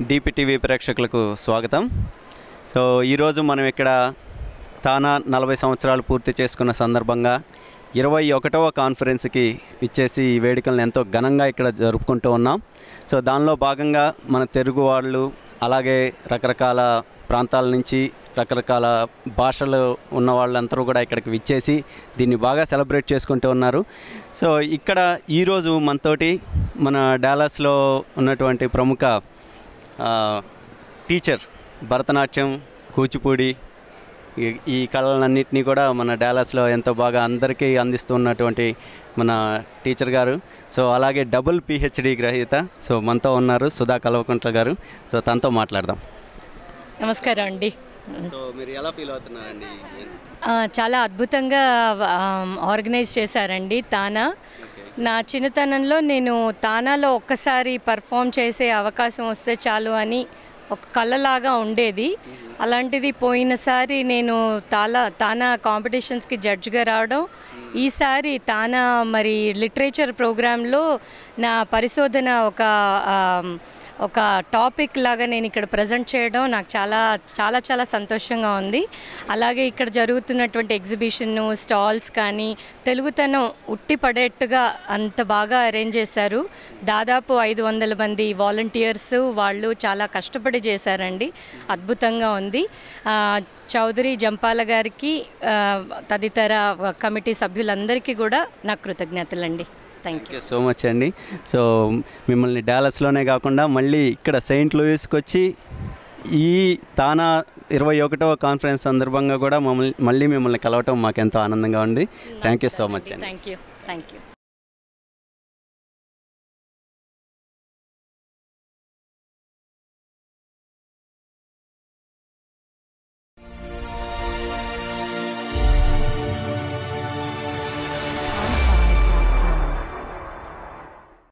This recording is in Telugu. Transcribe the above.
డిపిటీవీ ప్రేక్షకులకు స్వాగతం. సో ఈరోజు మనం ఇక్కడ తానా నలభై సంవత్సరాలు పూర్తి చేసుకున్న సందర్భంగా ఇరవై ఒకటవ కాన్ఫరెన్స్కి ఇచ్చేసి ఈ వేడుకలను ఎంతో ఘనంగా ఇక్కడ జరుపుకుంటూ ఉన్నాం. సో దానిలో భాగంగా మన తెలుగు వాళ్ళు అలాగే రకరకాల ప్రాంతాల నుంచి రకరకాల భాషలు ఉన్న వాళ్ళందరూ కూడా ఇక్కడికి విచ్చేసి దీన్ని బాగా సెలబ్రేట్ చేసుకుంటూ ఉన్నారు. సో ఇక్కడ ఈరోజు మనతోటి మన డాలస్లో ఉన్నటువంటి ప్రముఖ టీచర్ భరతనాట్యం కూచిపూడి ఈ- కళలన్నింటినీ కూడా మన డాలస్లో ఎంతో బాగా అందరికీ అందిస్తున్నటువంటి మన టీచర్ గారు. సో అలాగే డబుల్ పిహెచ్డి గ్రహీత సో మనతో ఉన్నారు సుధా కల్వకుంట్ల గారు. సో తనతో మాట్లాడదాం. నమస్కారం అండి. సో మీరు ఎలా ఫీల్ అవుతున్నారండి? చాలా అద్భుతంగా ఆర్గనైజ్ చేశారండి తానా. నా చిన్నతనంలో నేను తానాలో ఒక్కసారి పర్ఫామ్ చేసే అవకాశం వస్తే చాలు అని ఒక కళలాగా ఉండేది. అలాంటిది పోయినసారి నేను తాలా తానా కాంపిటీషన్స్కి జడ్జ్గా రావడం ఈసారి తానా మరి లిటరేచర్ ప్రోగ్రాంలో నా పరిశోధన ఒక ఒక టాపిక్ లాగా నేను ఇక్కడ ప్రజెంట్ చేయడం నాకు చాలా చాలా చాలా సంతోషంగా ఉంది. అలాగే ఇక్కడ జరుగుతున్నటువంటి ఎగ్జిబిషన్ స్టాల్స్ కానీ తెలుగుతనం ఉట్టి పడేట్టుగా అంత బాగా అరేంజ్ చేశారు. దాదాపు ఐదు వందల మంది వాలంటీర్స్ వాళ్ళు చాలా కష్టపడి చేశారండి. అద్భుతంగా ఉంది. చౌదరి జంపాల గారికి తదితర కమిటీ సభ్యులందరికీ కూడా నా కృతజ్ఞతలండి. థ్యాంక్ యూ సో మచ్ అండి. సో మిమ్మల్ని డాలస్లోనే కాకుండా మళ్ళీ ఇక్కడ సెయింట్ లూయిస్కి వచ్చి ఈ తానా ఇరవై ఒకటవ కాన్ఫరెన్స్ సందర్భంగా కూడా మమ్మల్ని మళ్ళీ మిమ్మల్ని కలవటం మాకు ఎంతో ఆనందంగా ఉంది. థ్యాంక్ యూ సో మచ్ అండి. Thank you thank you